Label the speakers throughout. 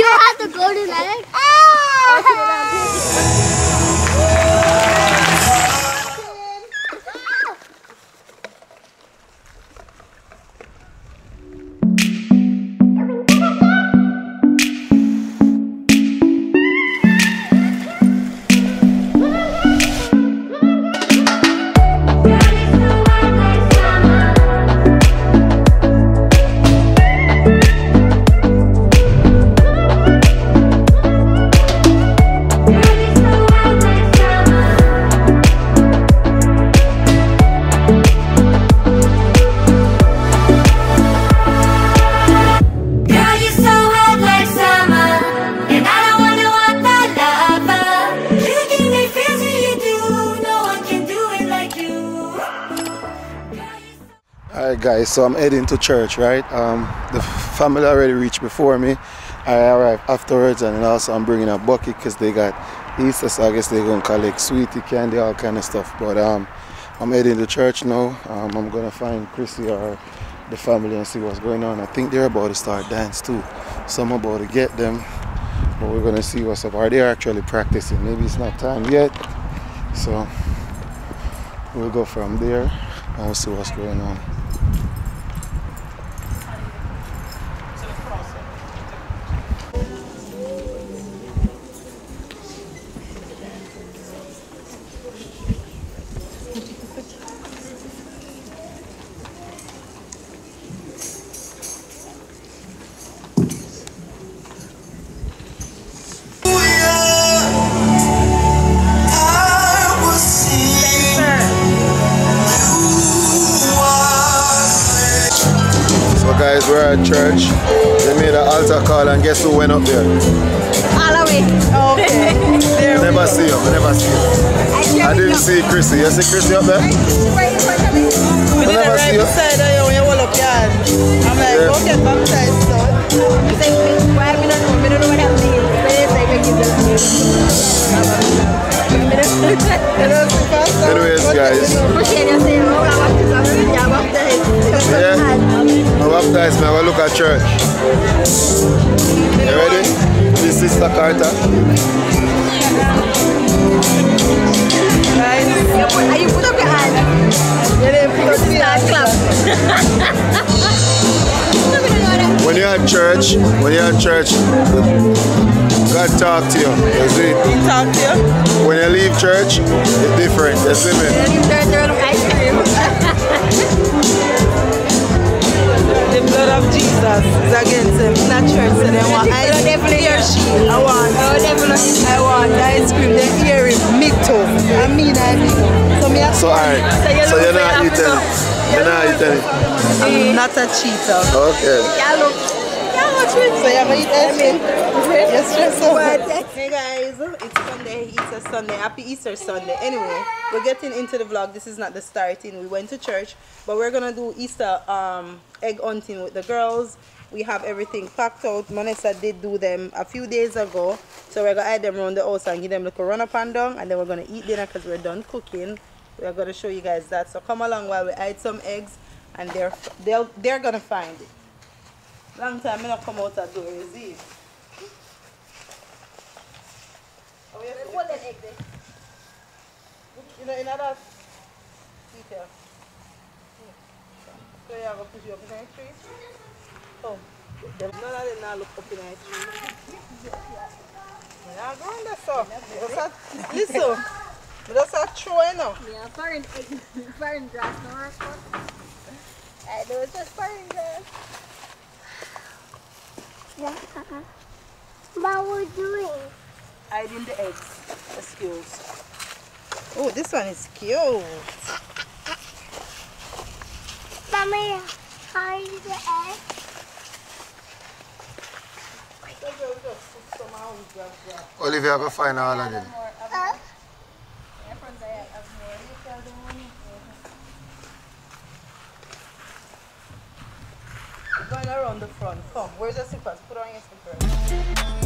Speaker 1: you have the golden leg?
Speaker 2: Girl, So
Speaker 3: I'm heading to church, right? Um, the family already reached before me. I arrived afterwards and also I'm bringing a bucket because they got Easter, so I guess they're going to collect sweetie, candy, all kind of stuff. But um, I'm heading to church now. Um, I'm going to find Crissy or the family and see what's going on. I think they're about to start dance too. So I'm about to get them. But we're going to see what's up. Are they actually practicing? Maybe it's not time yet. So we'll go from there and we'll see what's going on. We're at church. They made an altar call and guess who went up there?
Speaker 4: All the way. Okay. There we
Speaker 3: Never
Speaker 4: go.
Speaker 3: see him, I never see him. I didn't see Crissy. You see Crissy up there?
Speaker 4: We
Speaker 3: I
Speaker 4: did it
Speaker 3: never
Speaker 4: right
Speaker 3: see you.
Speaker 4: beside her when you hold up your hand. I'm like,
Speaker 3: Yeah.
Speaker 4: go get baptized, son.
Speaker 1: You say, why we don't know? We don't know what that means. But
Speaker 3: church. You ready? This is Sister Carter.
Speaker 1: You put, you put up your hand.
Speaker 4: Didn't put up your hand.
Speaker 1: Clap.
Speaker 3: When you're at church, when you're at church, God talk to you. You see?
Speaker 4: He talk to you.
Speaker 3: When you leave church, it's different. You see me?
Speaker 4: Of Jesus is against him. Not church, so they want ice
Speaker 1: No, definitely.
Speaker 4: He she. I want.
Speaker 1: Oh, definitely.
Speaker 4: I want ice cream. They hear it. Me too. I mean, I mean. So me.
Speaker 3: So alright. So you're not eating. You're not eating.
Speaker 4: I'm not a cheater.
Speaker 3: Okay.
Speaker 1: Yeah, look.
Speaker 4: So you have eat ice cream? Yes, yes, so Hey guys, it's Sunday. Happy Easter Sunday. Anyway, we're getting into the vlog. This is not the starting. We went to church, but we're gonna do Easter um, egg hunting with the girls. We have everything packed out. Monessa did do them a few days ago. So we're gonna add them around the house and give them like a run up and then we're gonna eat dinner because we're done cooking. We're gonna show you guys that. So come along while we hide some eggs and they're they'll they're gonna find it. Long time I come out of door, you see. Oh, yes.
Speaker 1: What that egg there?
Speaker 4: You know, in that detail. So you have to push you up in the tree. Oh, them none of them now look up in the tree. Yeah, go on there, so. Just a, listen, we just a throw now.
Speaker 1: Yeah, foreign egg. Foreign grass, no work. I know it's just foreign grass. Yeah. Uh-huh.
Speaker 5: What we're doing?
Speaker 4: Hiding the eggs. Excuse. Oh, this one is cute.
Speaker 5: Mommy, hide the egg.
Speaker 3: Olivia, go find all of them.
Speaker 5: Uh,
Speaker 4: Going around the front. Come, where's the slippers? Put on your slippers.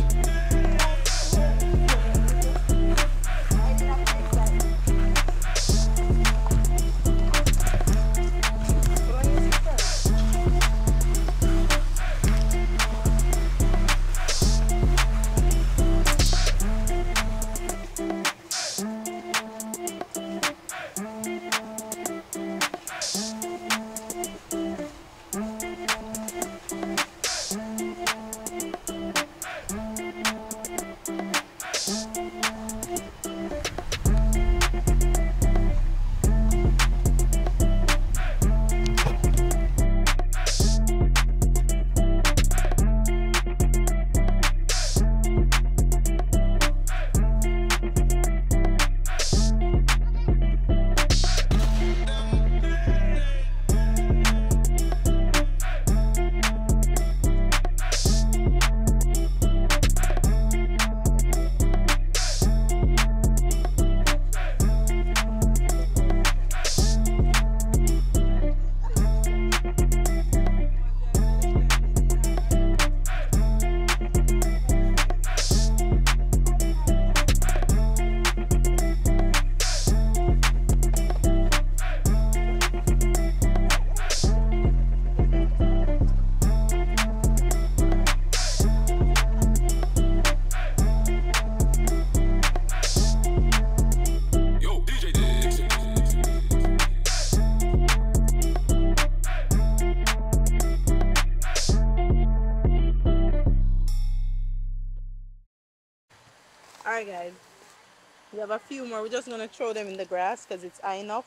Speaker 4: Have a few more. We're just gonna throw them in the grass because it's high enough.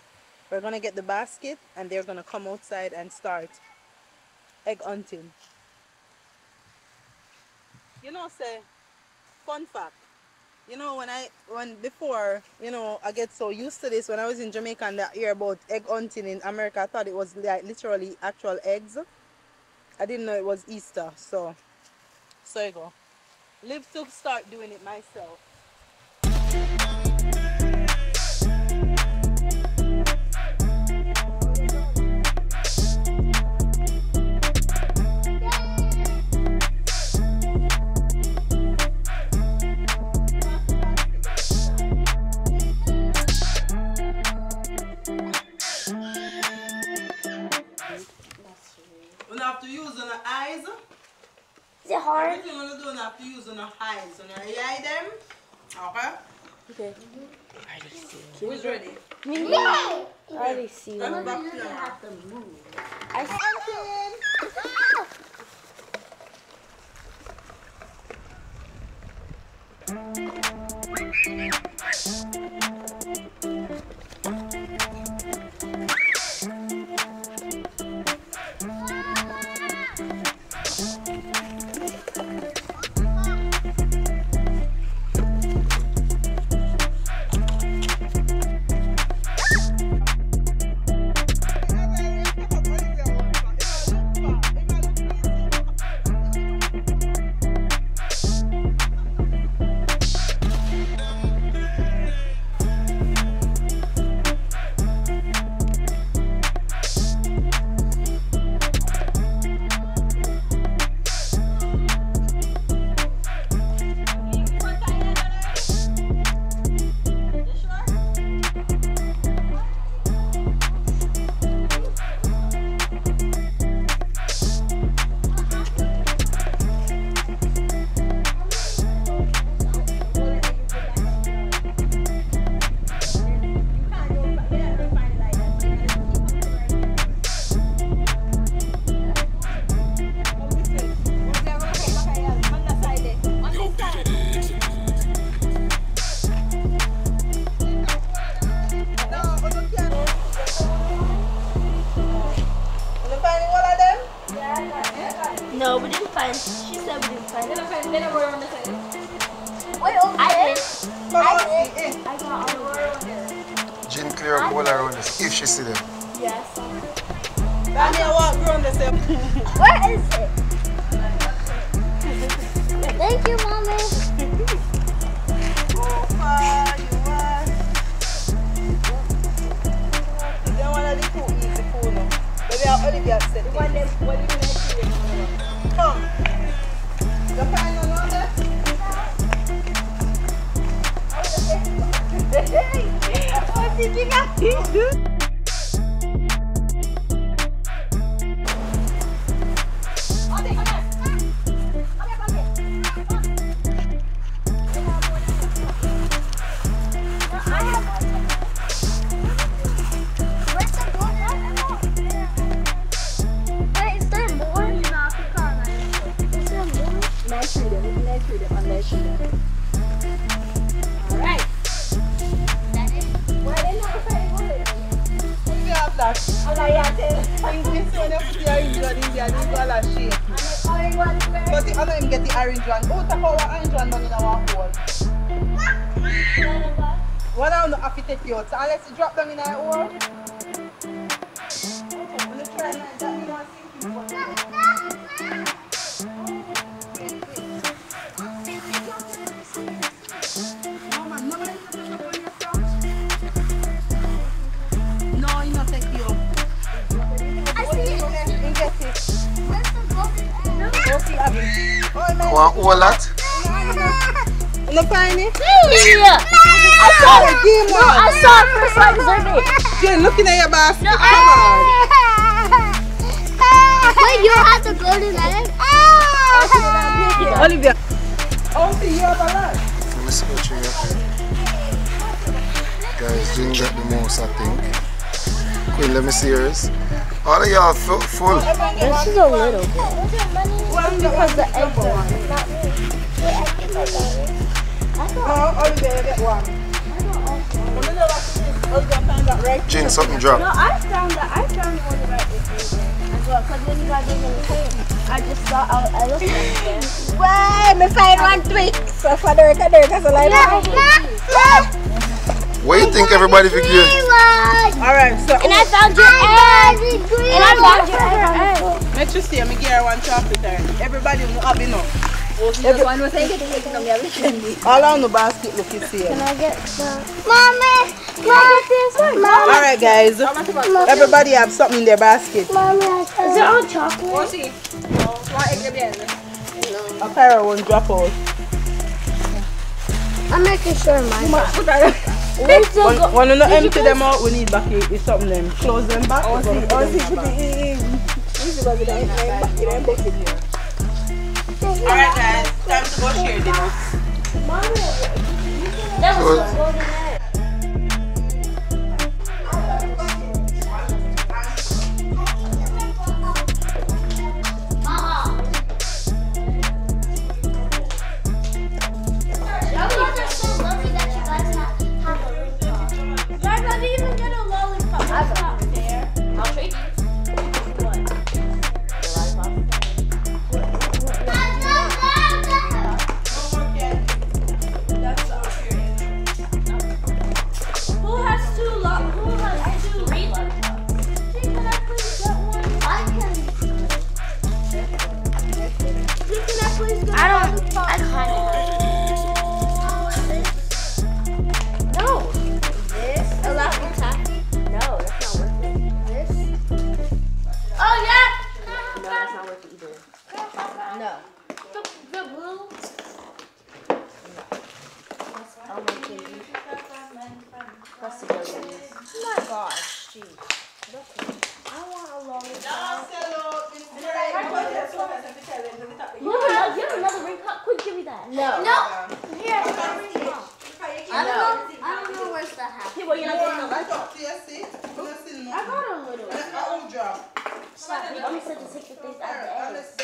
Speaker 4: We're gonna get the basket and they're gonna come outside and start egg hunting. You know, say fun fact. You know when I when before, you know, I get so used to this when I was in Jamaica and I hear about egg hunting in America, I thought it was like literally actual eggs. I didn't know it was Easter, so so you go. Live to start doing it myself. Okay? Okay. I already
Speaker 1: see.
Speaker 4: Who's ready?
Speaker 5: Me? I already see
Speaker 4: Let's
Speaker 5: one.
Speaker 4: back to you.
Speaker 5: I see
Speaker 4: You
Speaker 1: What do?
Speaker 4: Come. You
Speaker 1: did you Let's read them. Let's read them. And let's read them. Alright. Well, one.
Speaker 4: We have that.
Speaker 1: I have to-
Speaker 4: In this one, you put the orange one in there, this one shape.
Speaker 1: The orange one
Speaker 4: But the other him get the orange one. Out of our orange one down in our hole. One of them have to take you out. So unless you drop down in our hole. Want
Speaker 3: all that?
Speaker 4: You not find?
Speaker 5: Yeah. I saw it.
Speaker 4: Game
Speaker 5: No. I saw it first like Zerby.
Speaker 4: Jen, looking at your basket. Come on.
Speaker 5: Wait, you have the golden egg?
Speaker 4: Olivia. Oh, see, you have a lot.
Speaker 3: Let me see what you got there. Guys, Jin got the most, I think. Queen, let me see yours. All of y'all fu- full.
Speaker 5: This is a little bit. Because the eggs are on it. Not me. Wait, I think I got it. I
Speaker 4: Oh, Olivia, you get one. I'm gonna go back to this. Olivia, find that right.
Speaker 3: Gin, something drop.
Speaker 5: No, I found that. I found one right this as well. Because when you guys were gonna say it, I just thought I, I looked at it.
Speaker 1: Why? Me find one tweak. So for the record, there's a live.
Speaker 3: What do you think everybody figure?
Speaker 4: Alright, so
Speaker 5: And I found your egg. And I found your egg.
Speaker 4: make sure see me give her one chocolate there. Everybody will have enough.
Speaker 1: Every one was saying it, you know me, I'm candy.
Speaker 4: All on the basket look you see.
Speaker 5: Can I get the... Mommy! Can I get this one? Mommy!
Speaker 4: Alright guys, everybody have something in their basket.
Speaker 5: Mommy, Is it all chocolate?
Speaker 1: see. What egg bien?
Speaker 4: A pair won't drop out.
Speaker 5: I'm making sure mine.
Speaker 4: When, when you not empty them out, we need back is something them. Close them back. Oh, see, oh, see, put it in. Alright guys, time to go share dinner.
Speaker 5: That was so golden Stop. He only said to take the things out of the eggs.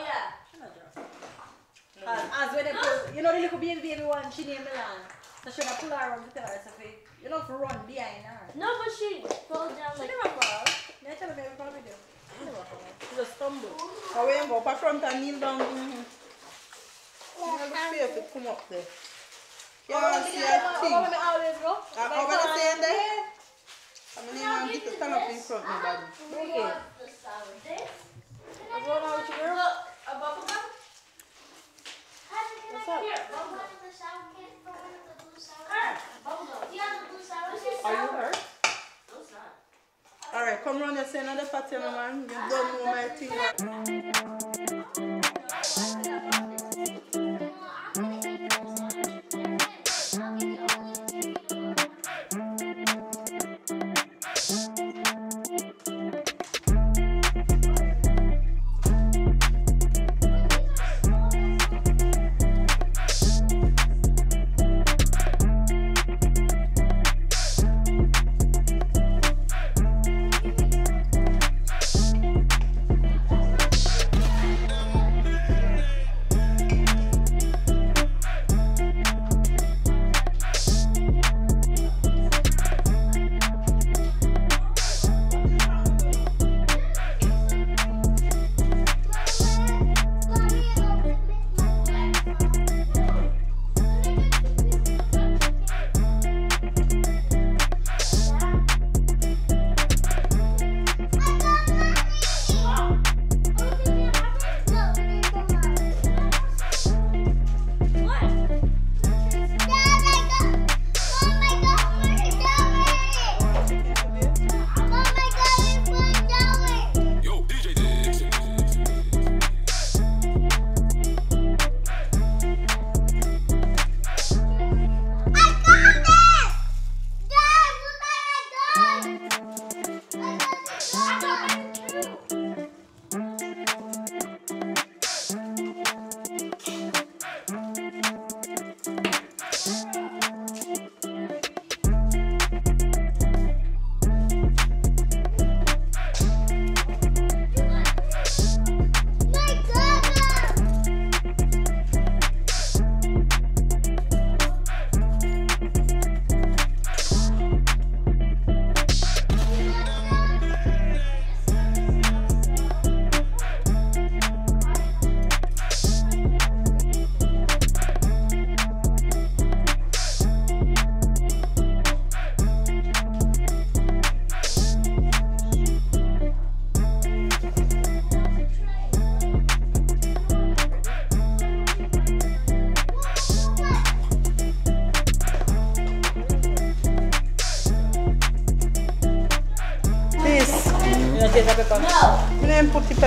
Speaker 5: Yeah.
Speaker 1: As when they pull, you know the little baby baby one, she named Milan. So she pull her around to tell her, so you know, for run behind her.
Speaker 5: No, but she fell down
Speaker 1: She
Speaker 5: like.
Speaker 1: never fall. They tell me every probably do. She never fall. She just stumble.
Speaker 4: So we go up front and kneel down. You know, the space to come up there. You oh, want to see a thing?
Speaker 1: How me always go?
Speaker 4: I'm going to say there. I'm going to get to stand up in front of me, buddy.
Speaker 1: Okay. What's going on with your girl?
Speaker 5: A bubble gum?
Speaker 1: What's up? Are you hurt?
Speaker 4: Alright, come round and say another party, my man. You don't know my thing.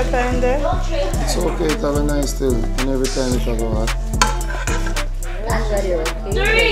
Speaker 4: Pepper in there.
Speaker 3: It's okay to have a nice still, and every time it have a hot.
Speaker 5: Three,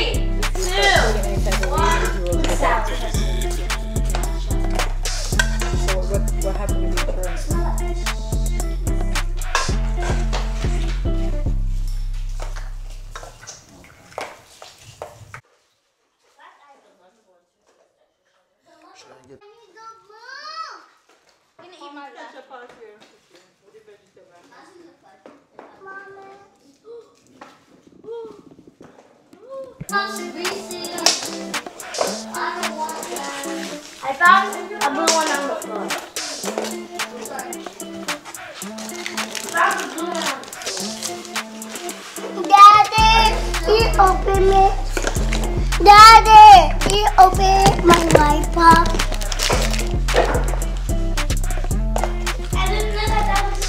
Speaker 6: you open my Wi-Fi.
Speaker 5: I didn't know that that was.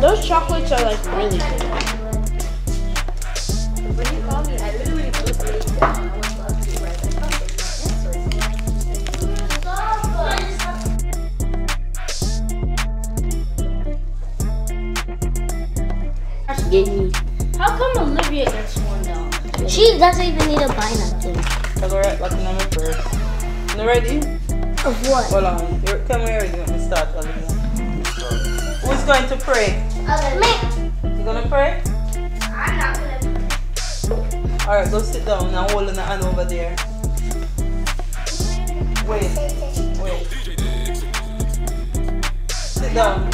Speaker 4: Those chocolates are like really good.
Speaker 6: She doesn't even need a buy nothing.
Speaker 4: Alright, looking at me first. You ready?
Speaker 6: Of what?
Speaker 4: Hold on. You're, tell me you're ready when we start, Olivia. Who's going to pray?
Speaker 6: Me.
Speaker 4: You gonna pray?
Speaker 5: I'm not gonna.
Speaker 4: Alright, go sit down now hold the hand over there. Wait, wait. Sit down.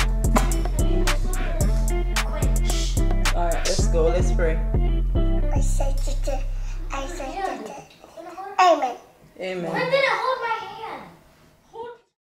Speaker 4: Alright, let's go. Let's pray.
Speaker 6: I said it. I said it. Amen.